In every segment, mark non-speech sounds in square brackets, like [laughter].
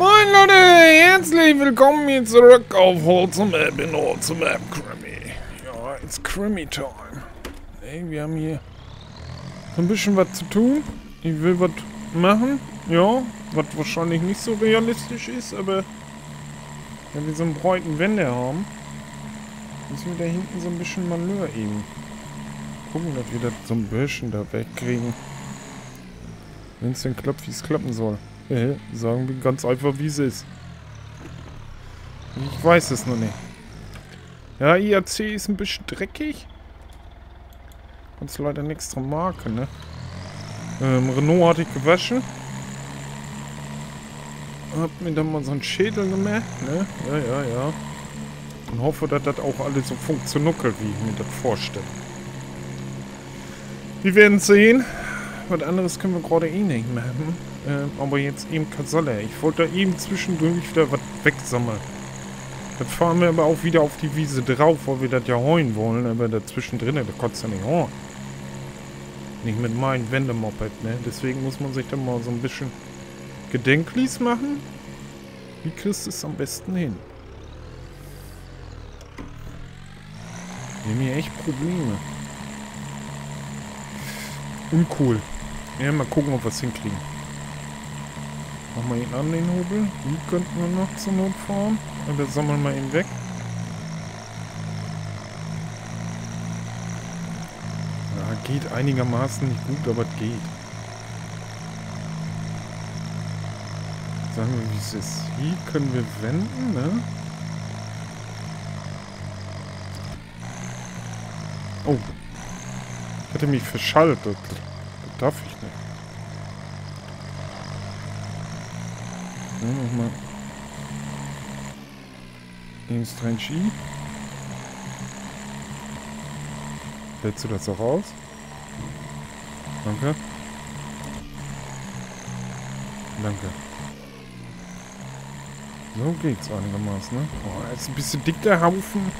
Moin Leute, herzlich willkommen hier zurück auf Wholesome Map in Wholesome Map Crimmy. Ja, it's Crimmy Time. Ey, wir haben hier so ein bisschen was zu tun. Ich will was machen, ja, was wahrscheinlich nicht so realistisch ist, aber wenn wir so einen breiten Wände haben, müssen wir da hinten so ein bisschen Malheur eben. Gucken, dass wir das so ein bisschen da wegkriegen. Wenn es denn klappt, wie es klappen soll. Äh, sagen wir ganz einfach, wie es ist. Ich weiß es noch nicht. Ja, IAC ist ein bisschen dreckig. Ganz leider eine extra Marke, ne? Ähm, Renault hatte ich gewaschen. Hab mir dann mal so einen Schädel gemacht, ne? Ja, ja, ja. Und hoffe, dass das auch alles so funktioniert, wie ich mir das vorstelle. Wir werden sehen. Was anderes können wir gerade eh nicht machen. Äh, aber jetzt eben Kasalle. Ich wollte da eben zwischendurch wieder was wegsammeln. Das fahren wir aber auch wieder auf die Wiese drauf, weil wir das ja heuen wollen. Aber dazwischen drin, da kotzt ja nicht hauen. Nicht mit meinem Wendemoped, ne? Deswegen muss man sich dann mal so ein bisschen Gedenklies machen. Wie kriegst du es am besten hin? Wir haben hier echt Probleme. Uncool. Ja, mal gucken, ob wir es hinkriegen. Machen wir ihn an, den Hobel. Wie könnten wir noch zur Not fahren? Oder sammeln wir ihn weg? Ja, geht einigermaßen nicht gut, aber es geht. Sagen wir, wie es ist. Hier können wir wenden, ne? Oh. Ich hatte mich verschaltet. Darf ich nicht. Ja, nochmal. Links 3 G. Hältst du das auch aus? Danke. Danke. So geht's einigermaßen, ne? Oh, jetzt ein bisschen dicker Haufen.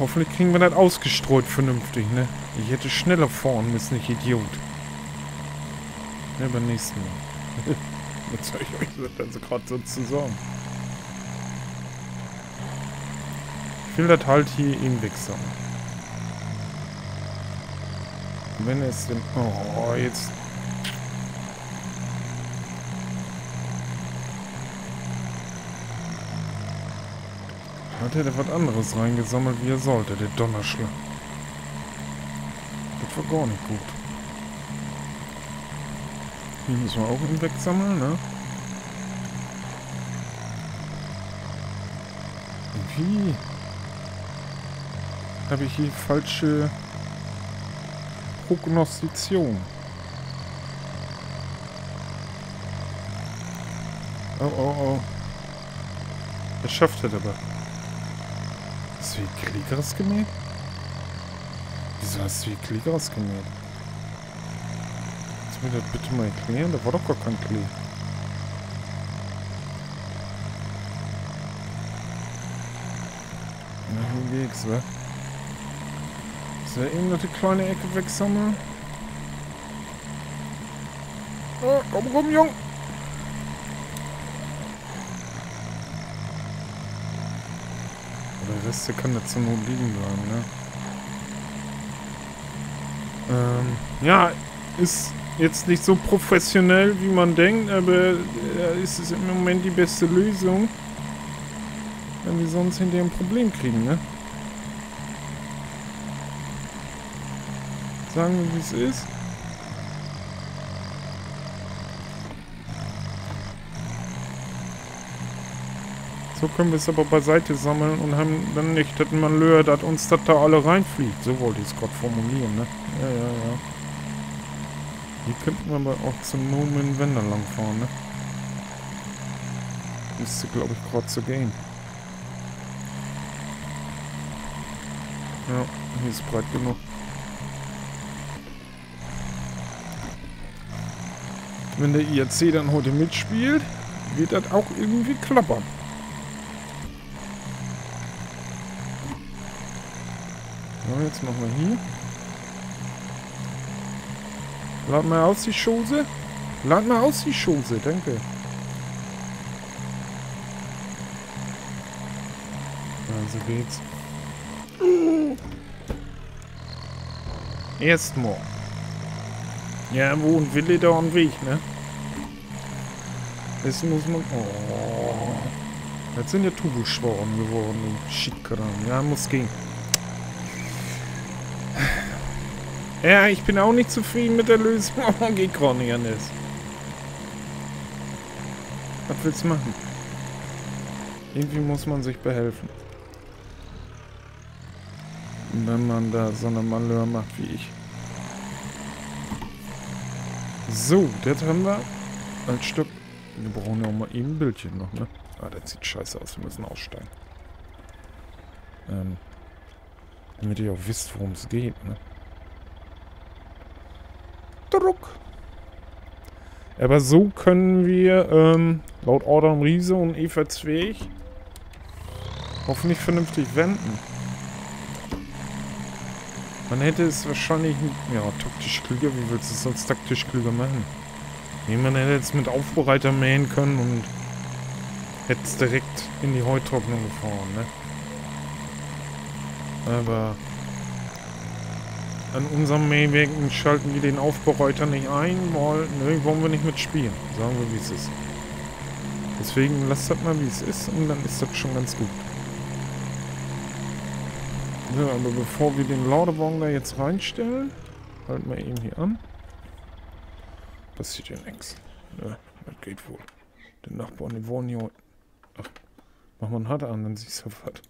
Hoffentlich kriegen wir das ausgestreut vernünftig, ne? Ich hätte schneller fahren müssen, ich Idiot. Ja, beim nächsten Mal. [laughs] Was soll ich euch also gerade so zu sagen? Ich will das halt hier eben wegsammeln. Wenn es denn... Oh, jetzt... Hat er was anderes reingesammelt, wie er sollte, der Donnerschlag. Das war gar nicht gut. Hier müssen wir auch ihn wegsammeln, ne? Wie? Habe ich hier falsche Prognostization? Oh, oh, oh. Er schafft es aber. Wie Klickers gemäht? Wieso hast du wie Klickers gemäht? Kannst du mir das bitte mal erklären? Da war doch gar kein Klee. Na, hier geht's, wa? Da eben noch die kleine Ecke wegsammeln? Oh, komm, komm, Jung! Der Rest der kann zur Not liegen bleiben, ne? Ähm, ja, ist jetzt nicht so professionell, wie man denkt, aber äh, ist es im Moment die beste Lösung, wenn wir sonst hinterher ein Problem kriegen, ne? Sagen wir, wie es ist. So können wir es aber beiseite sammeln und haben dann nicht das Malheur, dass uns das da alle reinfliegt. So wollte ich es gerade formulieren, ne? Ja, ja, ja. Hier könnten wir aber auch zum Nomen Wender langfahren, ne? Müsste, glaube ich, gerade zu gehen. Ja, hier ist breit genug. Wenn der IRC dann heute mitspielt, wird das auch irgendwie klappern. Ja, jetzt machen wir hier. Lad mal aus die Schose. Lad mal aus die Schose, danke. Also geht's. Erstmal. Ja, wo ein Wille, da am Weg, ne? Das muss man... Oh. Jetzt sind ja Tubuschwaben geworden, Schickkram. Ja, muss gehen. Ja, ich bin auch nicht zufrieden mit der Lösung, [laughs] aber geht gar nicht anders. Was willst du machen? Irgendwie muss man sich behelfen. Wenn man da so eine Malheur macht wie ich. So, das haben wir als Stück. Wir brauchen ja auch mal eben ein Bildchen noch, ne? Ah, das sieht scheiße aus. Wir müssen aussteigen. Ähm, damit ihr auch wisst, worum es geht, ne? Druck. Aber so können wir ähm, laut Adam Riese und Eva Zweig hoffentlich vernünftig wenden. Man hätte es wahrscheinlich, ja, taktisch klüger, wie willst du es sonst taktisch klüger machen? Nee, man hätte jetzt mit Aufbereiter mähen können und hätte es direkt in die Heutrocknung gefahren, ne? Aber an unserem Mähwerken schalten wir den Aufbereiter nicht ein, weil, ne, wollen wir nicht mitspielen. Sagen wir, wie es ist. Deswegen lasst das mal, wie es ist und dann ist das schon ganz gut. So, aber bevor wir den Ladebong da jetzt reinstellen, halten wir ihn hier an. Passiert ja nichts. Ja, das geht wohl. Die Nachbarn, die wollen hier heute... Ach, mach mal einen Hart an, dann siehst du was.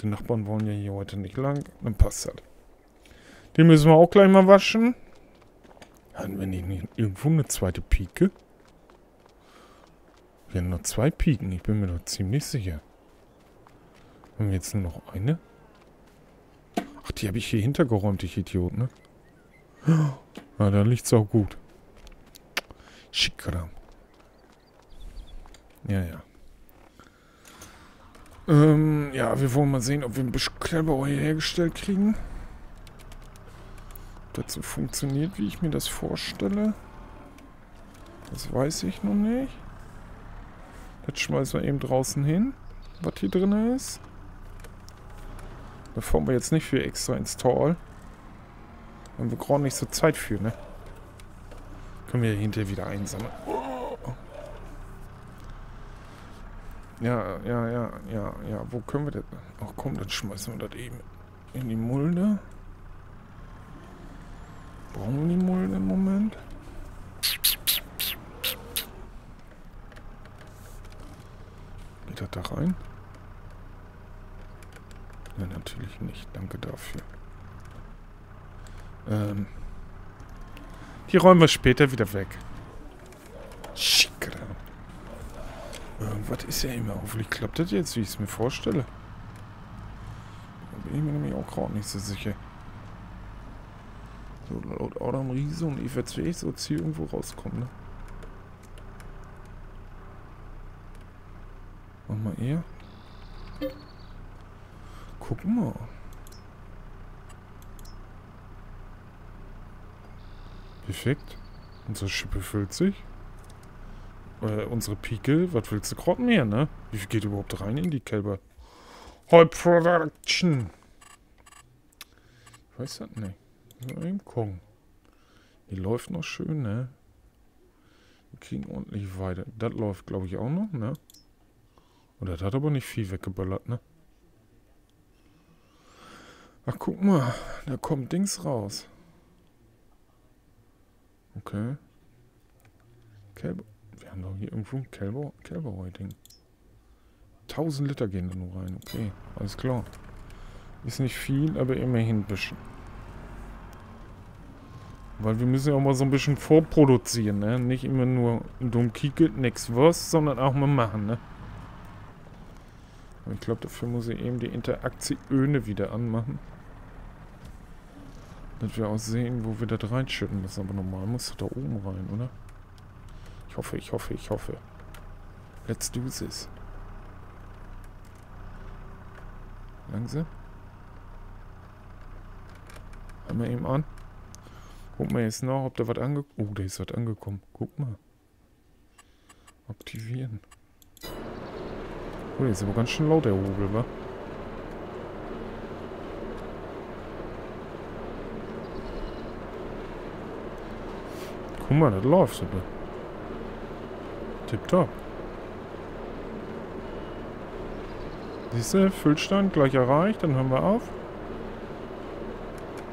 Die Nachbarn wollen ja hier heute nicht lang, dann passt das. Den müssen wir auch gleich mal waschen. Hatten wir nicht irgendwo eine zweite Pike? Wir haben noch zwei Piken, ich bin mir doch ziemlich sicher. Haben wir jetzt nur noch eine? Ach, die habe ich hier hintergeräumt, ich Idiot, ne? Ah, da liegt's auch gut. Schickram. Ja, ja. Ähm, ja, wir wollen mal sehen, ob wir ein bisschen hier hergestellt kriegen. Das so funktioniert, wie ich mir das vorstelle. Das weiß ich noch nicht. Das schmeißen wir eben draußen hin, was hier drin ist. Da fahren wir jetzt nicht für extra ins Tor. Haben wir gerade nicht so Zeit für, ne? Können wir hinterher wieder einsammeln. Ja, ja, ja, ja, ja. Wo können wir das? Ach komm, dann schmeißen wir das eben in die Mulde. Brauchen wir die Mulde im Moment? Geht das da rein? Ne, natürlich nicht. Danke dafür. Ähm. Die räumen wir später wieder weg. Schickere. Irgendwas ist ja immer hoffentlich klappt das jetzt, wie ich es mir vorstelle. Da bin ich mir nämlich auch gerade nicht so sicher. So, laut Adam Riese und Eva Zweig soll es hier irgendwo rauskommen, ne? Mal eher. Guck mal. Perfekt. Unsere Schippe füllt sich. Äh, unsere Pike, was willst du gerade mehr, ne? Wie viel geht überhaupt rein in die Kälber? High Production. Ich weiß das nicht. Eben gucken. Die läuft noch schön, ne? Wir kriegen ordentlich weiter. Das läuft, glaube ich, auch noch, ne? Und das hat aber nicht viel weggeböllert, ne? Ach, guck mal. Da kommt Dings raus. Okay. Kälber. Wir haben doch hier irgendwo ein Kälber, Kälberhäuting. 1000 Liter gehen da nur rein. Okay, alles klar. Ist nicht viel, aber immerhin ein bisschen. Weil wir müssen ja auch mal so ein bisschen vorproduzieren, ne? Nicht immer nur dumm kicken, nix was, sondern auch mal machen, ne? ich glaube, dafür muss ich eben die Interaktiöne wieder anmachen. Dass wir auch sehen, wo wir das reinschütten müssen. Aber normal muss das da oben rein, oder? Ich hoffe, ich hoffe, ich hoffe. Let's do this. Langsam. Wir eben an. Guck mal jetzt noch, ob da was angekommen Oh, da ist was angekommen. Guck mal. Aktivieren. Oh, der ist aber ganz schön laut, der Hobel, wa? Guck mal, das läuft sogar. Tipptopp. Siehst du, Füllstand gleich erreicht, dann hören wir auf.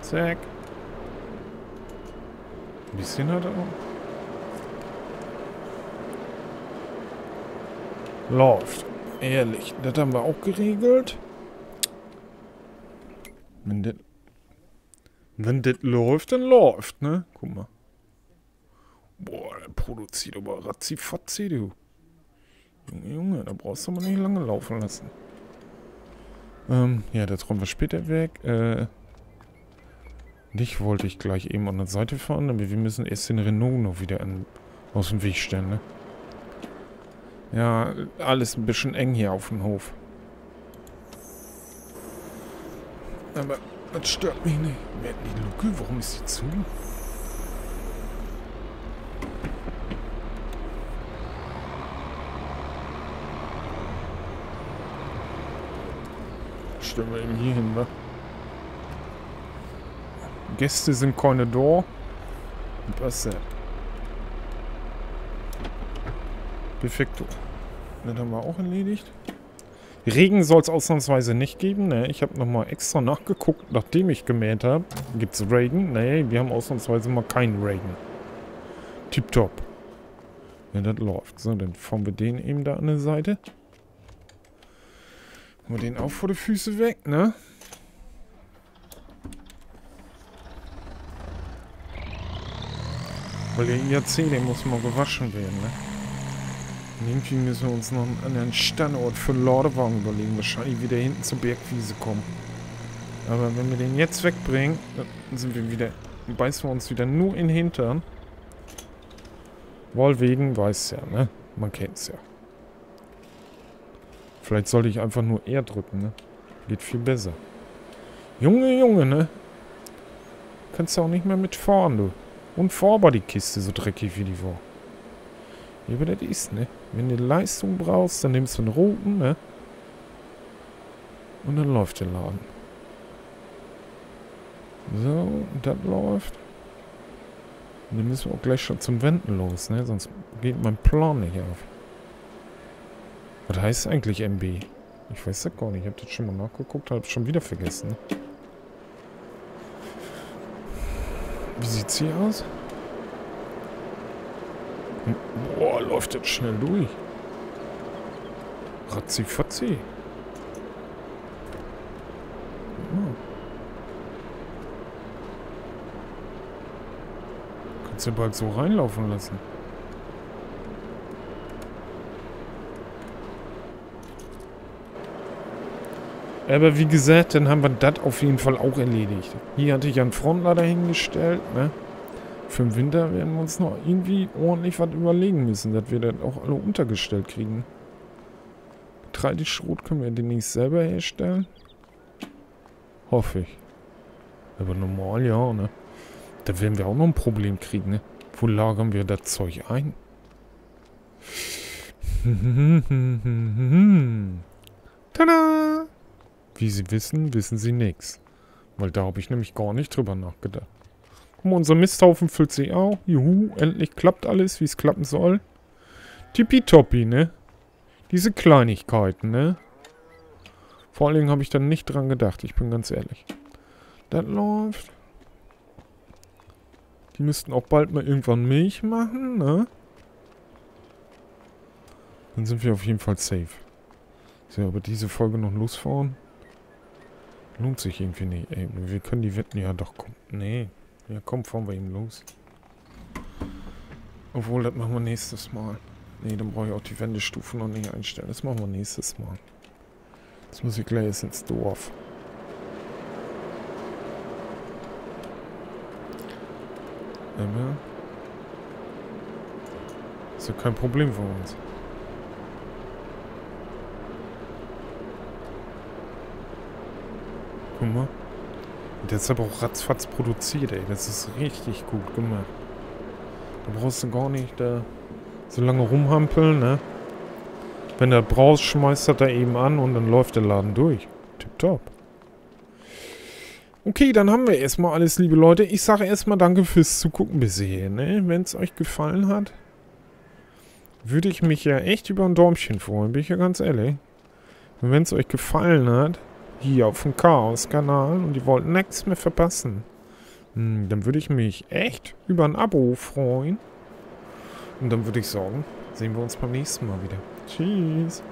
Zack. Bisschen hat er auch. Läuft. Ehrlich, das haben wir auch geregelt. Wenn das wenn das läuft, dann läuft, ne? Guck mal. Boah, der produziert aber ratzifatzi, du. Junge, Junge, da brauchst du aber nicht lange laufen lassen. Ähm, ja, das räumen wir später weg. Äh, dich wollte ich gleich eben an der Seite fahren, aber wir müssen erst den Renault noch wieder an, aus dem Weg stellen, ne? Ja, alles ein bisschen eng hier auf dem Hof. Aber das stört mich nicht. Wer die Luke? Warum ist sie zu? Stellen wir ihn hier hin, ne? Gäste sind keine da. Was ist Perfekto. Das haben wir auch erledigt. Regen soll es ausnahmsweise nicht geben. Ne? Ich habe nochmal extra nachgeguckt, nachdem ich gemäht habe. Gibt es Regen? Nee, wir haben ausnahmsweise mal keinen Regen. Tipptopp. Ja, das läuft. So, dann fahren wir den eben da an der Seite. Haben wir den auch vor die Füße weg, ne? Weil der IAC, der muss mal gewaschen werden, ne? Und irgendwie müssen wir uns noch einen anderen Standort für Ladewagen überlegen. Wahrscheinlich wieder hinten zur Bergwiese kommen. Aber wenn wir den jetzt wegbringen, dann sind wir wieder, beißen wir uns wieder nur in den Hintern. Wollwegen weiß ja, ne? Man kennt's ja. Vielleicht sollte ich einfach nur R drücken, ne? Geht viel besser. Junge, Junge, ne? Kannst du auch nicht mehr mitfahren, du. Und fahrbar die Kiste, so dreckig wie die war. Aber das ist, ne? Wenn du Leistung brauchst, dann nimmst du einen roten, ne? Und dann läuft der Laden. So, das läuft. Und dann müssen wir auch gleich schon zum Wenden los, ne? Sonst geht mein Plan nicht auf. Was heißt eigentlich MB? Ich weiß das gar nicht. Ich habe das schon mal nachgeguckt, habe schon wieder vergessen. Wie sieht's hier aus? Boah, läuft jetzt schnell durch. Ratzi-fatzi. Ja. Kannst du bald so reinlaufen lassen. Aber wie gesagt, dann haben wir das auf jeden Fall auch erledigt. Hier hatte ich einen Frontlader hingestellt, ne? Für den Winter werden wir uns noch irgendwie ordentlich was überlegen müssen, dass wir das auch alle untergestellt kriegen. Getreideschrot können wir demnächst selber herstellen. Hoffe ich. Aber normal ja, ne? Da werden wir auch noch ein Problem kriegen, ne? Wo lagern wir das Zeug ein? [laughs] Tada! Wie Sie wissen, wissen Sie nichts. Weil da habe ich nämlich gar nicht drüber nachgedacht. Guck mal, unser Misthaufen füllt sich auch. Juhu, endlich klappt alles, wie es klappen soll. Tippitoppi, ne? Diese Kleinigkeiten, ne? Vor allen Dingen habe ich dann nicht dran gedacht, ich bin ganz ehrlich. Das läuft. Die müssten auch bald mal irgendwann Milch machen, ne? Dann sind wir auf jeden Fall safe. So, aber diese Folge noch losfahren? Lohnt sich irgendwie nicht. Ey, wir können die Wetten ja doch... Nee. Ja, komm, fahren wir ihm los. Obwohl, das machen wir nächstes Mal. Nee, dann brauche ich auch die Wendestufen noch nicht einstellen. Das machen wir nächstes Mal. Jetzt muss ich gleich jetzt ins Dorf. Aber ist ja kein Problem für uns. Mal. Und jetzt aber auch ratzfatz produziert, ey. Das ist richtig gut gemacht. Da brauchst du gar nicht da so lange rumhampeln, ne? Wenn du brauchst, schmeißt er da eben an und dann läuft der Laden durch. Tipptopp. Okay, dann haben wir erstmal alles, liebe Leute. Ich sage erstmal danke fürs Zugucken bisher, ne? Wenn es euch gefallen hat, würde ich mich ja echt über ein Däumchen freuen, bin ich ja ganz ehrlich. Und wenn es euch gefallen hat, hier auf dem Chaos-Kanal und ihr wollt nichts mehr verpassen, hm, dann würde ich mich echt über ein Abo freuen. Und dann würde ich sagen, sehen wir uns beim nächsten Mal wieder. Tschüss.